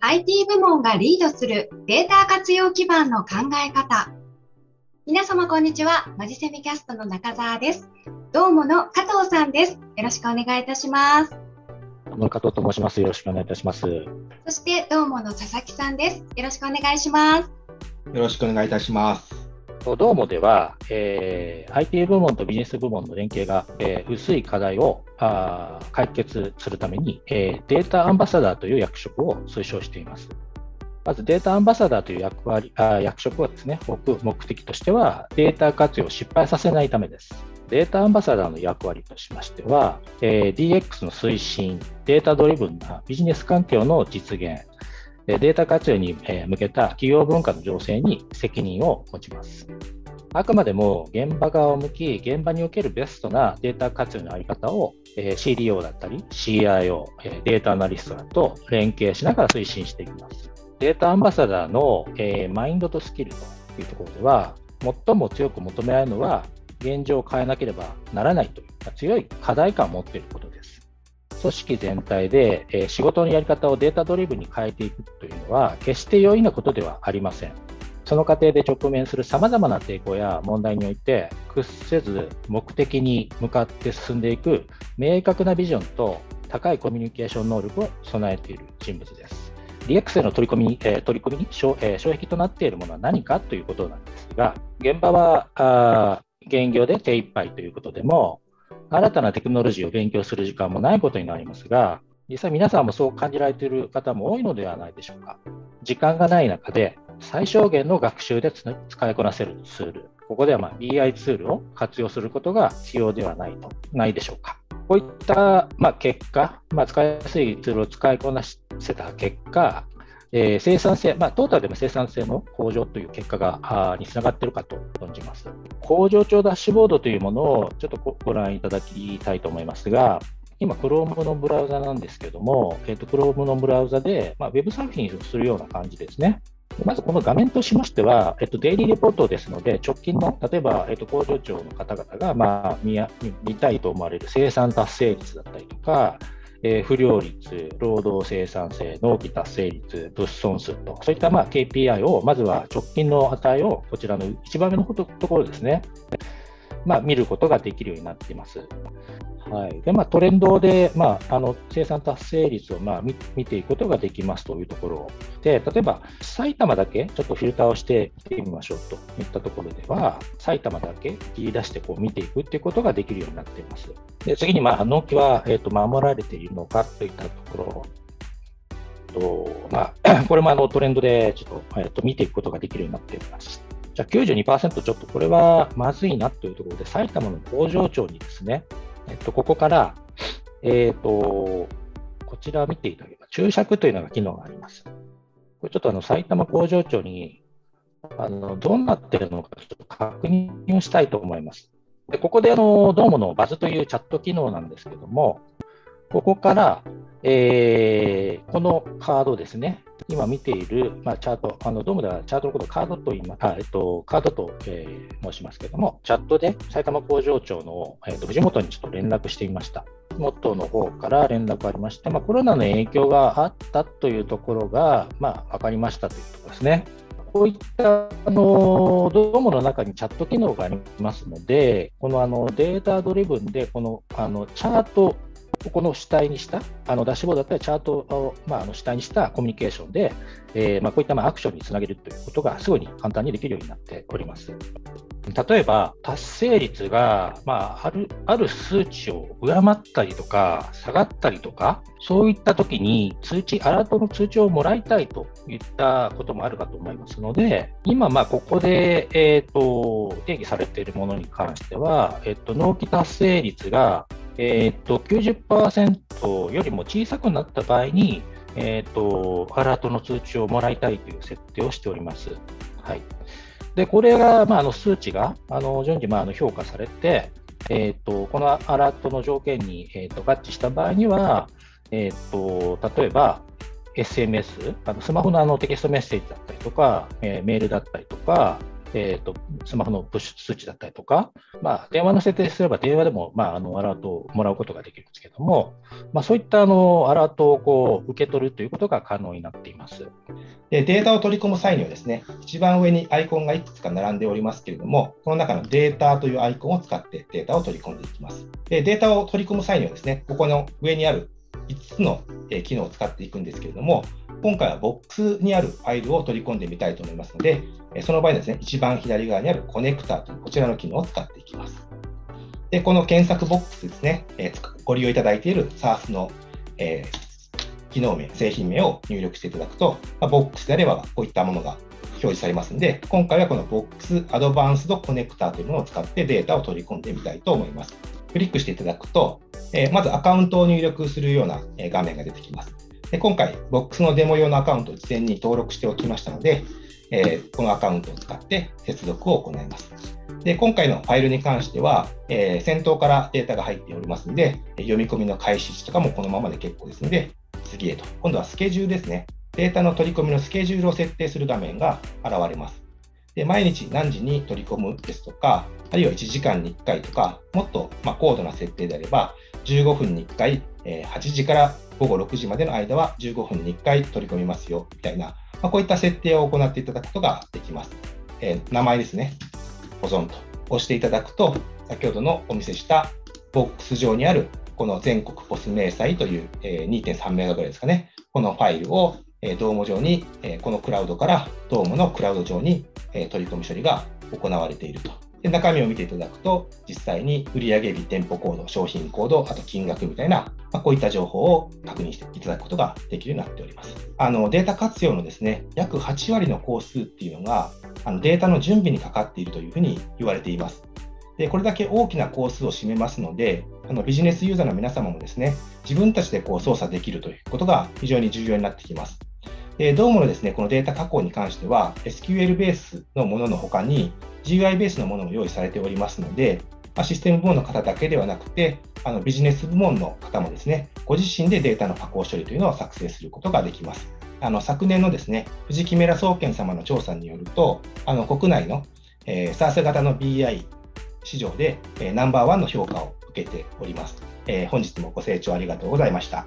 IT 部門がリードするデータ活用基盤の考え方。皆様こんにちは。マジセミキャストの中澤です。どうもの加藤さんです。よろしくお願いいたします。どうも加藤と申します。よろしくお願いいたします。そしてどうもの佐々木さんです。よろしくお願いします。よろしくお願いいたします。どうもでは、えー、IT 部門とビジネス部門の連携が、えー、薄い課題をあ解決するために、えー、データアンバサダーという役職を推奨しています。まずデータアンバサダーという役割あ役職はですね、置く目的としては、データ活用を失敗させないためです。データアンバサダーの役割としましては、えー、DX の推進、データドリブンなビジネス環境の実現、データ活用に向けた企業文化の情勢に責任を持ちます。あくまでも現場側を向き、現場におけるベストなデータ活用の在り方を CDO だったり CIO、データアナリストらと連携しながら推進していきます。データアンバサダーのマインドとスキルというところでは、最も強く求められるのは、現状を変えなければならないといった強い課題感を持っていること。組織全体で、え仕事のやり方をデータドリブンに変えていくというのは、決して容易なことではありません。その過程で直面するさまざまな抵抗や問題において、屈せず目的に向かって進んでいく明確なビジョンと高いコミュニケーション能力を備えている人物です。DX への取り組みえ取り組みに障,、え障壁となっているものは何かということなんですが、現場はあ現業で手一杯ということでも、新たなテクノロジーを勉強する時間もないことになりますが、実際皆さんもそう感じられている方も多いのではないでしょうか。時間がない中で最小限の学習で使いこなせるツール、ここではま BI ツールを活用することが必要ではないと、ないでしょうか。こういったま結果、まあ、使いやすいツールを使いこなせた結果、えー、生産性、まあ、トータルでも生産性の向上という結果があにつながっているかと存じます。工場長ダッシュボードというものをちょっとご覧いただきたいと思いますが、今、Chrome のブラウザなんですけども、えーと、Chrome のブラウザで、まあ、ウェブサーフィンするような感じですね。まずこの画面としましては、えっと、デイリーレポートですので、直近の、例えば、えっと、工場長の方々が、まあ見、見たいと思われる生産達成率だったりとか、えー、不良率、労働生産性、納期達成率、物損数と、そういったまあ KPI を、まずは直近の値を、こちらの1番目のところですね、まあ、見ることができるようになっています。はいでまあ、トレンドで、まあ、あの生産達成率を、まあ、見見ていくことができますというところで、例えば埼玉だけちょっとフィルターをして見てみましょうといったところでは、埼玉だけ切り出してこう見ていくということができるようになっています。で次に、まあ、納期は、えーと、守られているのかといったところと、まあ、これもあのトレンドでちょっと,、えーと見ていくことができるようになっています。じゃあ92%ちょっとこれはまずいなというところで、埼玉の工場長にですね、えっと、ここから、えっ、と、こちら見ていただければ、注釈というのが機能があります。これちょっとあの埼玉工場長にあのどうなってるのかちょっと確認をしたいと思います。でここであのどうものバズというチャット機能なんですけども、ここから、えー、このカードですね、今見ている、まあ、チャート、あのドームではチャートのことをカードと言います、あえっと、カードと、えー、申しますけども、チャットで埼玉工場長の、えー、と藤本にちょっと連絡してみました。元の方から連絡ありまして、まあ、コロナの影響があったというところが、まあ、分かりましたというところですね。こういったあのドームの中にチャット機能がありますので、このあのデータドリブンで、このあのチャートここの主体にした、あのダッシュボードだったり、チャートを、まあ、あの主体にしたコミュニケーションで、えー、まあ、こういったまあアクションにつなげるということがすぐに簡単にできるようになっております。例えば、達成率が、まあ、あるある数値を上回ったりとか、下がったりとか、そういったときに通知、アラートの通知をもらいたいといったこともあるかと思いますので、今、まここで、えーと、定義されているものに関しては、えーと納期達成率がえーと、90%よりも小さくなった場合に、えーと、アラートの通知をもらいたいという設定をしております。はい、でこれが、まあ、あの数値があの順次、まあ、あの評価されて、えーと、このアラートの条件に、えー、と合致した場合には、えー、と例えば SMS、あのスマホのあのテキストメッセージだったりとか、えー、メールだったりとか、えーと、スマホのプッシュ通知だったりとか、まあ、電話の設定すれば電話でも、まあ、あのアラートをもらうことができるんですけども、まあ、そういったあのアラートをこう受け取るということが可能になっていますでデータを取り込む際にはですね、一番上にアイコンがいくつか並んでおりますけれども、この中のデータというアイコンを使ってデータを取り込んでいきます。でデータを取り込む際にはですね、ここの上にある5つの機能を使っていくんですけれども、今回はボックスにあるファイルを取り込んでみたいと思いますので、その場合ですね、一番左側にあるコネクターというこちらの機能を使っていきます。で、この検索ボックスですね、ご利用いただいている SARS の、えー、機能名、製品名を入力していただくと、まあ、ボックスであればこういったものが表示されますので、今回はこのボックスアドバンスドコネクターというものを使ってデータを取り込んでみたいと思います。クリックしていただくと、えー、まずアカウントを入力するような画面が出てきます。で今回、ボックスのデモ用のアカウントを事前に登録しておきましたので、えー、このアカウントを使って接続を行います。で今回のファイルに関しては、えー、先頭からデータが入っておりますので、読み込みの開始時とかもこのままで結構ですので、次へと。今度はスケジュールですね。データの取り込みのスケジュールを設定する画面が現れます。で毎日何時に取り込むですとか、あるいは1時間に1回とか、もっとま高度な設定であれば、15分に1回、え8時から午後6時までの間は15分に1回取り込みますよ、みたいな、まあ、こういった設定を行っていただくことができます。えー、名前ですね。保存と押していただくと、先ほどのお見せしたボックス上にあるこの全国ポス明細という、え2.3メガぐらいですかね、このファイルを、ドーム上に、このクラウドからドームのクラウド上に、取り込み処理が行われているとで中身を見ていただくと、実際に売上日、店舗コード、商品コード、あと金額みたいな、まあ、こういった情報を確認していただくことができるようになっております。あのデータ活用のですね、約8割の工数っていうのが、あのデータの準備にかかっているというふうに言われています。でこれだけ大きな工数を占めますので、あのビジネスユーザーの皆様もですね、自分たちでこう操作できるということが非常に重要になってきます。でどうものですね、このデータ加工に関しては、SQL ベースのものの他に、GUI ベースのものも用意されておりますので、ま、システム部門の方だけではなくて、あのビジネス部門の方もですね、ご自身でデータの加工処理というのを作成することができます。あの昨年のですね、藤木メラ総研様の調査によると、あの国内の、えー、SARS 型の BI 市場で、えー、ナンバーワンの評価を受けております。えー、本日もご清聴ありがとうございました。